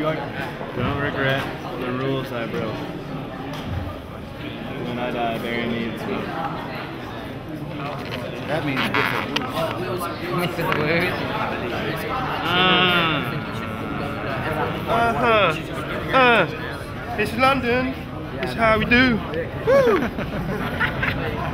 Don't regret the rules I broke. When I die, bury me in smoke. That means different. rules. Uh huh. Uh. It's London. It's how we do.